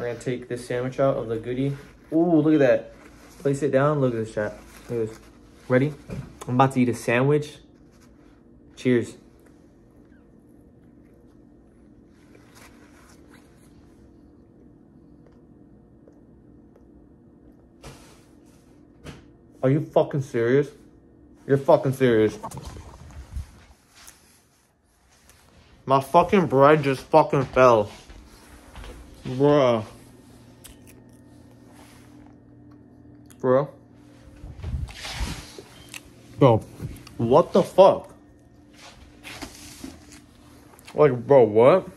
We're gonna take this sandwich out of the goodie. Ooh, look at that. Place it down. Look at this chat. Look at this. Ready? I'm about to eat a sandwich. Cheers. Are you fucking serious? You're fucking serious. My fucking bread just fucking fell. Bruh. Bro. Bro, what the fuck? Like, bro, what?